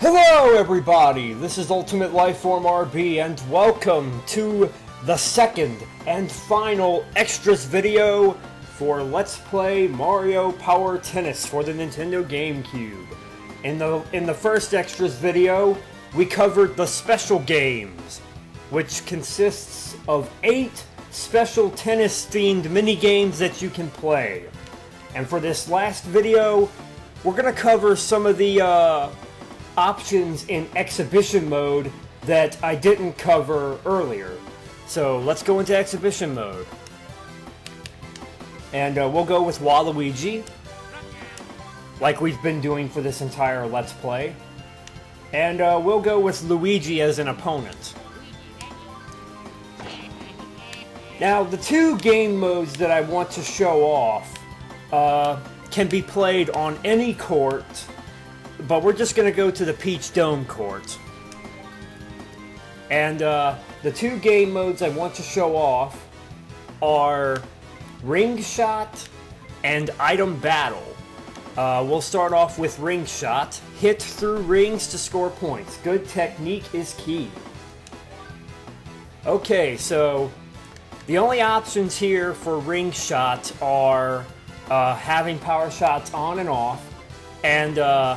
Hello, everybody! This is Ultimate Lifeform RB, and welcome to the second and final extras video for Let's Play Mario Power Tennis for the Nintendo GameCube. In the in the first extras video, we covered the special games, which consists of eight special tennis-themed mini games that you can play. And for this last video, we're gonna cover some of the uh, options in exhibition mode that I didn't cover earlier. So let's go into exhibition mode. And uh, we'll go with Waluigi, like we've been doing for this entire Let's Play. And uh, we'll go with Luigi as an opponent. Now, the two game modes that I want to show off uh, can be played on any court, but we're just going to go to the Peach Dome court. And uh, the two game modes I want to show off are Ring Shot and Item Battle. Uh, we'll start off with Ring Shot. Hit through rings to score points. Good technique is key. Okay, so the only options here for ring shot are uh, having power shots on and off, and uh,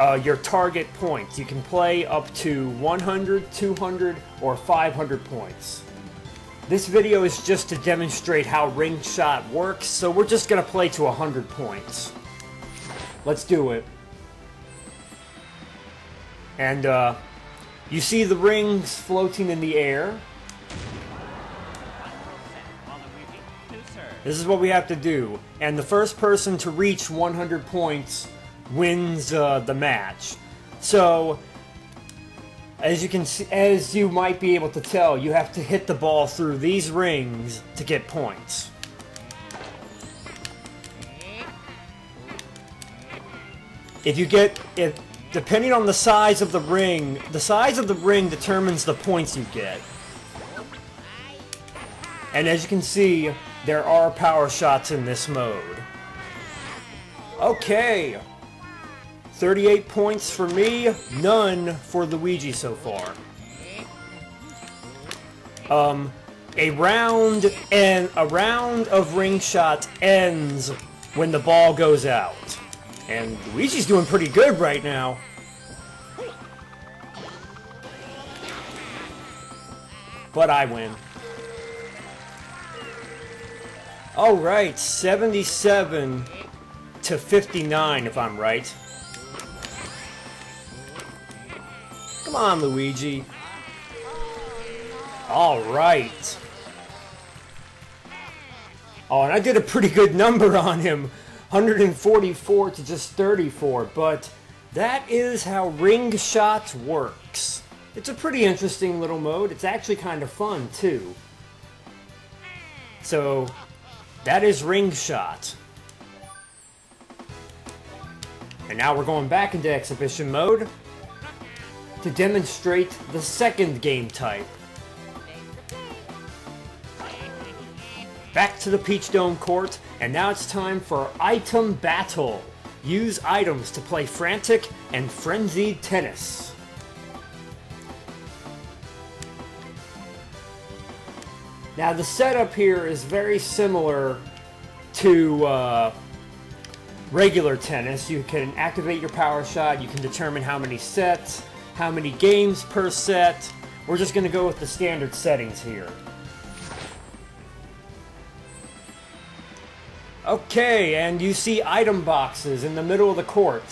uh, your target points. You can play up to 100, 200, or 500 points. This video is just to demonstrate how ring shot works, so we're just going to play to 100 points. Let's do it. And uh, you see the rings floating in the air. This is what we have to do. And the first person to reach 100 points wins uh, the match. So, as you can see, as you might be able to tell, you have to hit the ball through these rings to get points. If you get, if depending on the size of the ring, the size of the ring determines the points you get. And as you can see, there are power shots in this mode. Okay. 38 points for me, none for Luigi so far. Um, a round and a round of ring shot ends when the ball goes out. And Luigi's doing pretty good right now. But I win. All right, 77 to 59, if I'm right. Come on, Luigi. All right. Oh, and I did a pretty good number on him. 144 to just 34, but that is how ring shots works. It's a pretty interesting little mode. It's actually kind of fun, too. So, that is ring shot. And now we're going back into exhibition mode to demonstrate the second game type. Back to the Peach Dome court, and now it's time for Item Battle. Use items to play frantic and frenzied tennis. Now the setup here is very similar to uh, regular tennis. You can activate your power shot, you can determine how many sets, how many games per set. We're just going to go with the standard settings here. Okay, and you see item boxes in the middle of the court.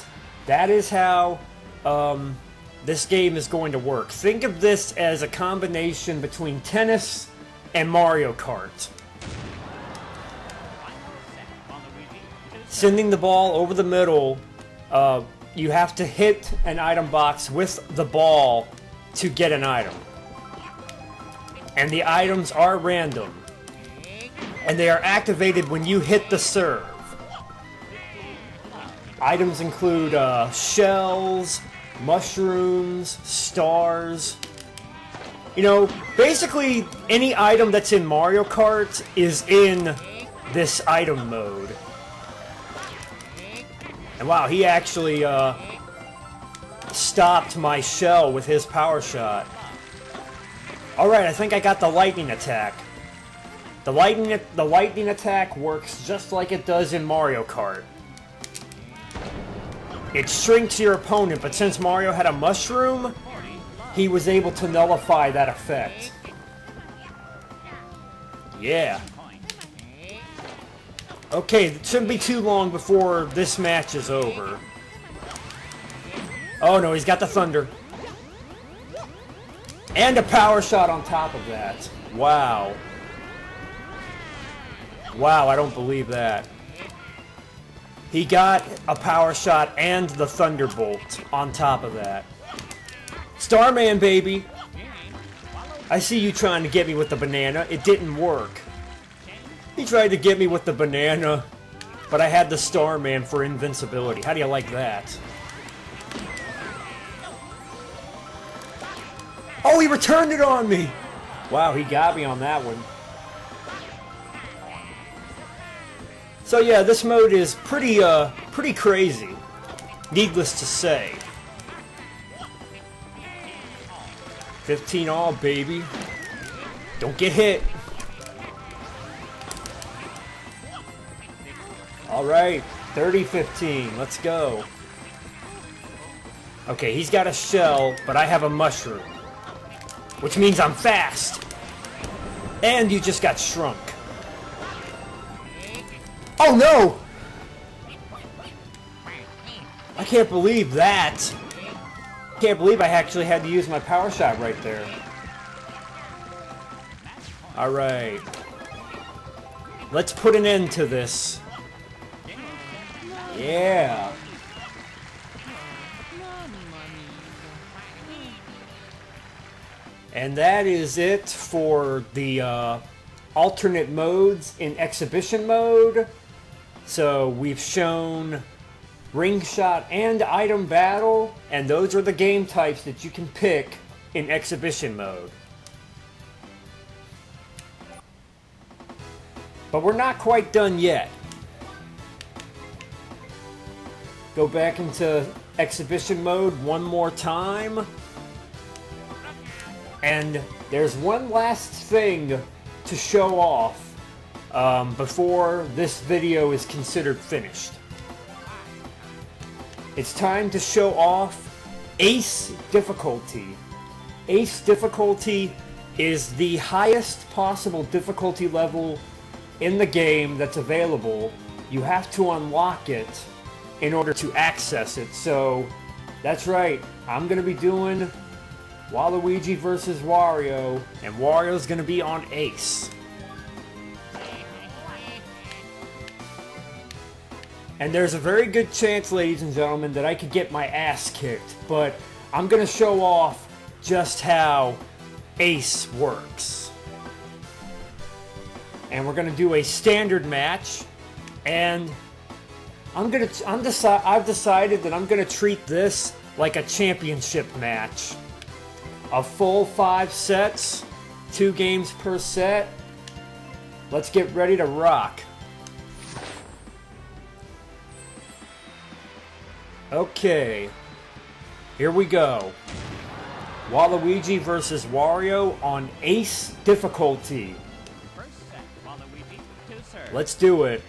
That is how um, this game is going to work. Think of this as a combination between tennis and Mario Kart. Sending the ball over the middle, uh, you have to hit an item box with the ball to get an item. And the items are random. And they are activated when you hit the serve. Items include uh, shells, mushrooms, stars, you know, basically any item that's in Mario Kart is in this item mode. And wow, he actually uh, outstopped my shell with his power shot. Alright, I think I got the lightning attack. The lightning, the lightning attack works just like it does in Mario Kart. It shrinks your opponent, but since Mario had a mushroom, he was able to nullify that effect. Yeah. Okay, it shouldn't be too long before this match is over. Oh no, he's got the thunder. And a power shot on top of that. Wow. Wow, I don't believe that. He got a power shot and the thunderbolt on top of that. Starman, baby! I see you trying to get me with the banana. It didn't work. He tried to get me with the banana, but I had the Starman for invincibility. How do you like that? Oh, he returned it on me! Wow, he got me on that one. So yeah, this mode is pretty, uh, pretty crazy. Needless to say. 15 all, baby. Don't get hit. Alright, 30-15. Let's go. Okay, he's got a shell, but I have a mushroom. Which means I'm fast. And you just got shrunk. Oh no! I can't believe that. Can't believe I actually had to use my power shot right there. Alright. Let's put an end to this. Yeah. And that is it for the uh, alternate modes in exhibition mode. So we've shown ring shot and item battle, and those are the game types that you can pick in exhibition mode. But we're not quite done yet. Go back into exhibition mode one more time. And there's one last thing to show off um, before this video is considered finished. It's time to show off Ace difficulty. Ace difficulty is the highest possible difficulty level in the game that's available. You have to unlock it in order to access it. So that's right, I'm going to be doing Waluigi versus Wario, and Wario's going to be on Ace. And there's a very good chance, ladies and gentlemen, that I could get my ass kicked. But I'm going to show off just how Ace works. And we're going to do a standard match. And I'm going to I'm deci I've decided that I'm going to treat this like a championship match. A full 5 sets, 2 games per set. Let's get ready to rock. Okay. Here we go. Waluigi versus Wario on Ace difficulty. Let's do it.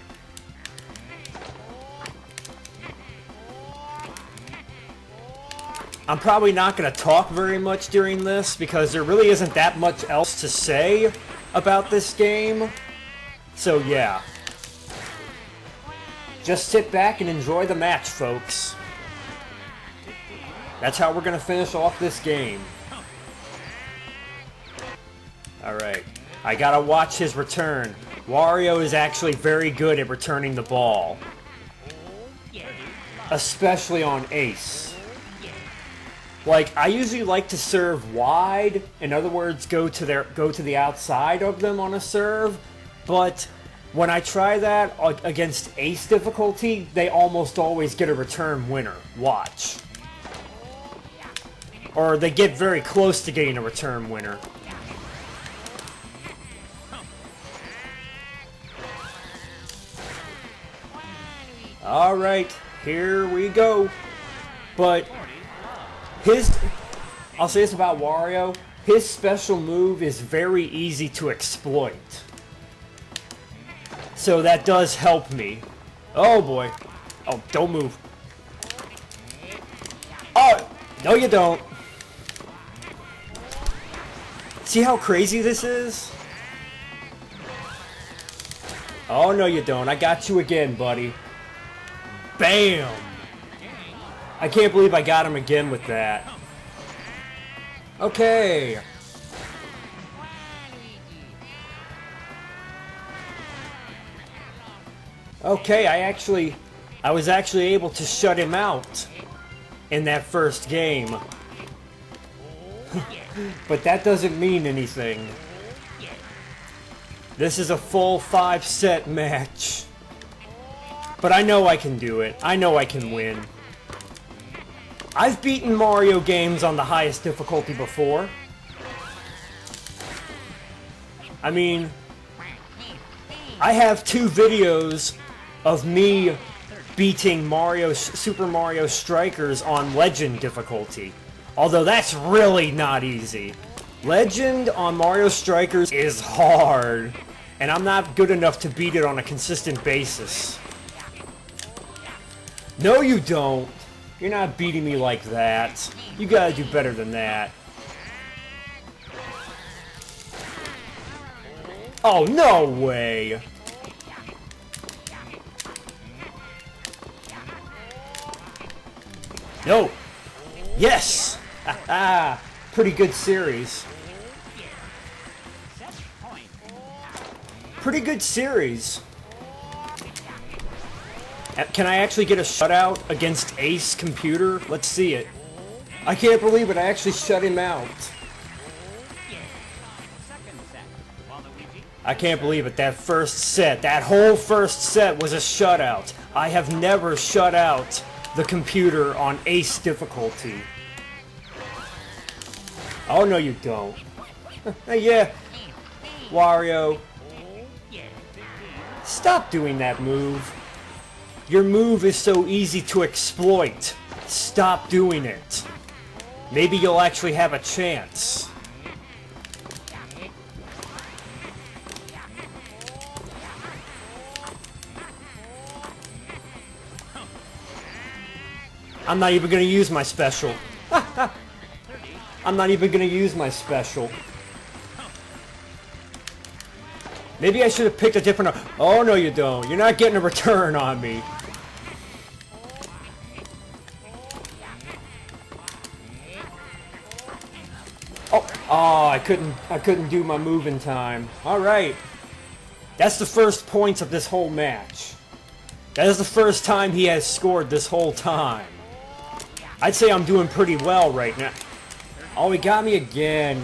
I'm probably not going to talk very much during this because there really isn't that much else to say about this game. So yeah. Just sit back and enjoy the match, folks. That's how we're going to finish off this game. Alright. I gotta watch his return. Wario is actually very good at returning the ball. Especially on Ace. Like, I usually like to serve wide. In other words, go to their go to the outside of them on a serve. But when I try that against Ace difficulty, they almost always get a return winner. Watch. Or they get very close to getting a return winner. Alright, here we go. But his, I'll say this about Wario, his special move is very easy to exploit. So that does help me. Oh boy. Oh, don't move. Oh, no you don't. See how crazy this is? Oh, no you don't. I got you again, buddy. Bam! I can't believe I got him again with that. Okay. Okay, I actually... I was actually able to shut him out in that first game. but that doesn't mean anything. This is a full five set match. But I know I can do it. I know I can win. I've beaten Mario games on the highest difficulty before. I mean, I have two videos of me beating Mario Super Mario Strikers on Legend difficulty. Although that's really not easy. Legend on Mario Strikers is hard, and I'm not good enough to beat it on a consistent basis. No, you don't. You're not beating me like that. You gotta do better than that. Oh, no way! No! Yes! Ah, pretty good series. Pretty good series. Can I actually get a shutout against Ace Computer? Let's see it. I can't believe it, I actually shut him out. I can't believe it, that first set, that whole first set was a shutout. I have never shut out the computer on Ace difficulty. Oh, no you don't. yeah, Wario. Stop doing that move. Your move is so easy to exploit. Stop doing it. Maybe you'll actually have a chance. I'm not even to use my special. I'm not even to use my special. Maybe I should have picked a different... Oh, no you don't. You're not getting a return on me. I couldn't, I couldn't do my move in time. All right. That's the first points of this whole match. That is the first time he has scored this whole time. I'd say I'm doing pretty well right now. Oh, he got me again.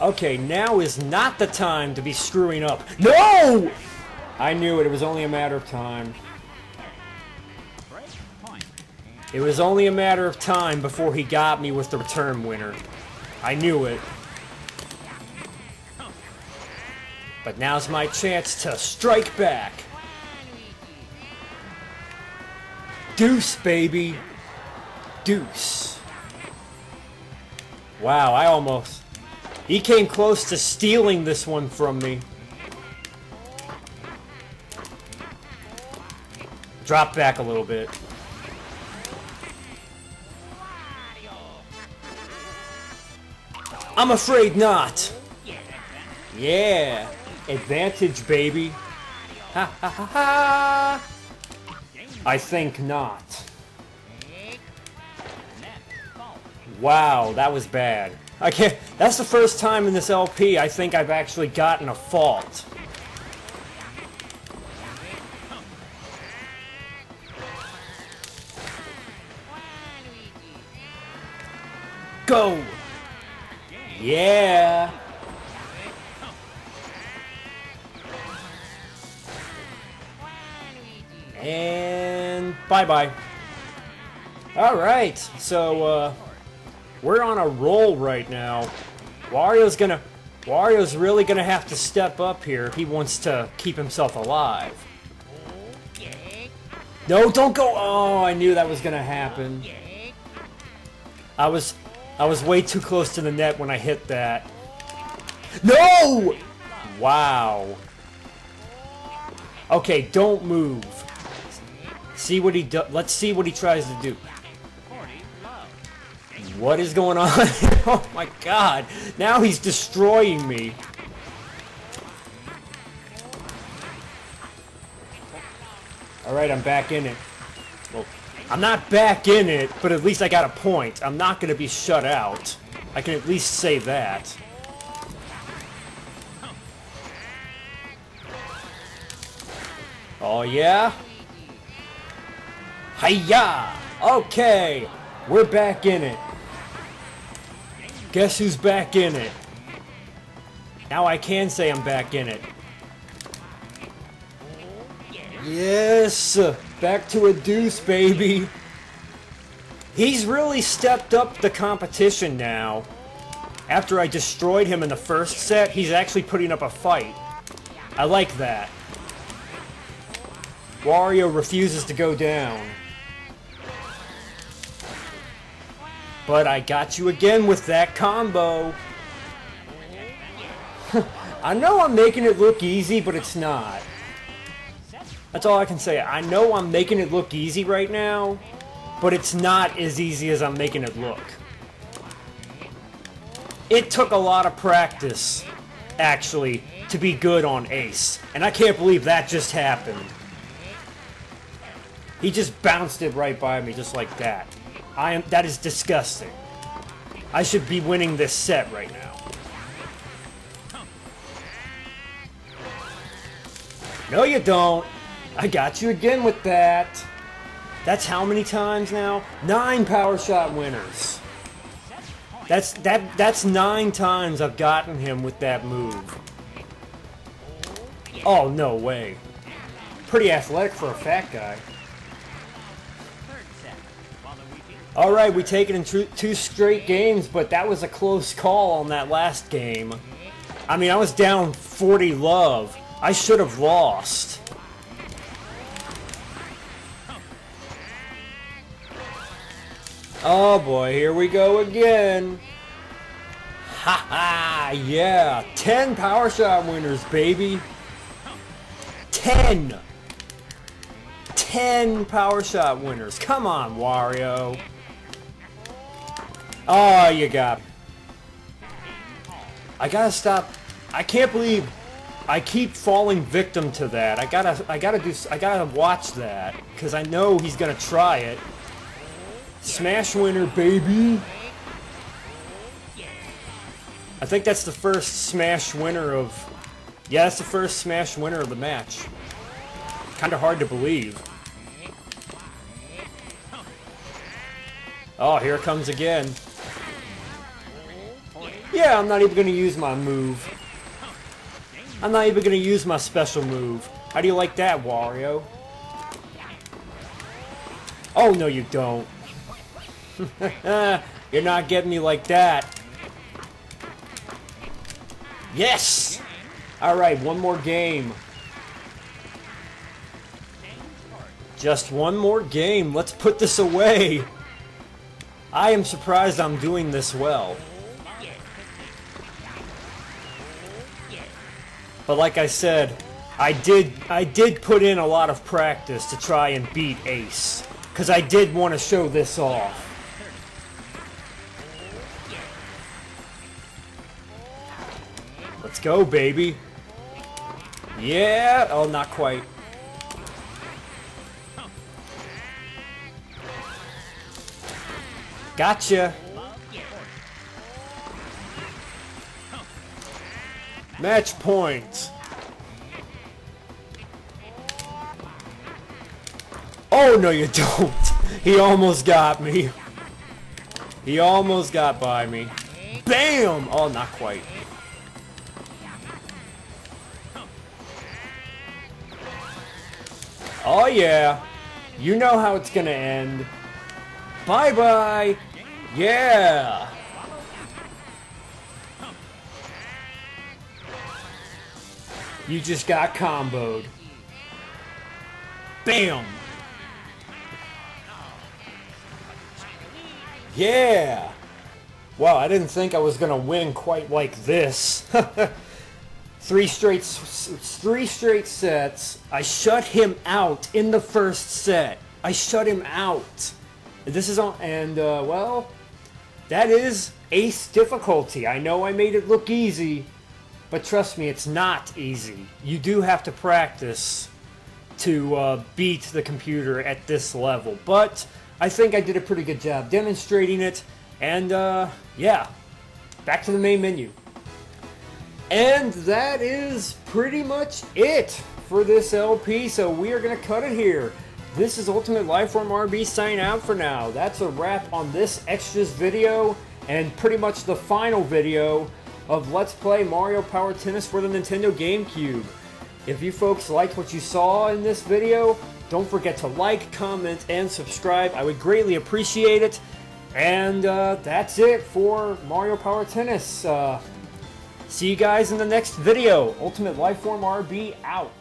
Okay, now is not the time to be screwing up. No! I knew it. It was only a matter of time. It was only a matter of time before he got me with the return winner. I knew it. But now's my chance to strike back. Deuce, baby. Deuce. Wow, I almost... He came close to stealing this one from me. Drop back a little bit. I'm afraid not. Yeah. Advantage, baby. Ha ha ha ha. I think not. Wow, that was bad. I can't. That's the first time in this LP I think I've actually gotten a fault. Go! Yeah! And bye-bye. Alright, so, uh, we're on a roll right now. Wario's gonna... Wario's really gonna have to step up here if he wants to keep himself alive. No, don't go! Oh, I knew that was gonna happen. I was I was way too close to the net when I hit that. No! Wow. Okay, don't move. See what he does. let's see what he tries to do. What is going on? oh my god. Now he's destroying me. Alright, I'm back in it. I'm not back in it, but at least I got a point. I'm not going to be shut out. I can at least say that. Oh, yeah? Hiya! Okay, we're back in it. Guess who's back in it? Now I can say I'm back in it. Yes! Back to a deuce, baby! He's really stepped up the competition now. After I destroyed him in the first set, he's actually putting up a fight. I like that. Wario refuses to go down. But I got you again with that combo. I know I'm making it look easy, but it's not. That's all I can say. I know I'm making it look easy right now, but it's not as easy as I'm making it look. It took a lot of practice, actually, to be good on Ace. And I can't believe that just happened. He just bounced it right by me just like that. I am that is disgusting. I should be winning this set right now. No you don't. I got you again with that. That's how many times now? Nine power shot winners. That's that that's nine times I've gotten him with that move. Oh no way. Pretty athletic for a fat guy. Alright, we take it in two straight games, but that was a close call on that last game. I mean, I was down 40 love. I should have lost. Oh boy, here we go again. Ha ha, yeah. 10 power shot winners, baby. 10. 10 power shot winners. Come on, Wario. Oh, you got... I gotta stop. I can't believe I keep falling victim to that. I gotta, I gotta do, I gotta watch that because I know he's gonna try it. Smash winner, baby! I think that's the first Smash winner of... Yeah, that's the first Smash winner of the match. Kinda hard to believe. Oh, here it comes again. Yeah, I'm not even gonna use my move. I'm not even gonna use my special move. How do you like that, Wario? Oh, no you don't. You're not getting me like that. Yes! Alright, one more game. Just one more game. Let's put this away. I am surprised I'm doing this well. But like I said, I did I did put in a lot of practice to try and beat Ace. Because I did want to show this off. Let's go, baby. Yeah. Oh, not quite. Gotcha. Match point. Oh, no you don't. He almost got me. He almost got by me. Bam! Oh, not quite. Oh yeah. You know how it's gonna end. Bye-bye. Yeah. You just got comboed. Bam! Yeah! Wow, I didn't think I was gonna win quite like this. three straight, three straight sets. I shut him out in the first set. I shut him out. This is on, and uh, well, that is ace difficulty. I know I made it look easy, but trust me, it's not easy. You do have to practice to uh, beat the computer at this level. But I think I did a pretty good job demonstrating it. And uh, yeah, back to the main menu. And that is pretty much it for this LP. So we are going to cut it here. This is Ultimate Lifeform RB signing out for now. That's a wrap on this extras video and pretty much the final video of Let's Play Mario Power Tennis for the Nintendo GameCube. If you folks liked what you saw in this video, don't forget to like, comment, and subscribe. I would greatly appreciate it. And uh, that's it for Mario Power Tennis. Uh, see you guys in the next video. Ultimate Lifeform RB out.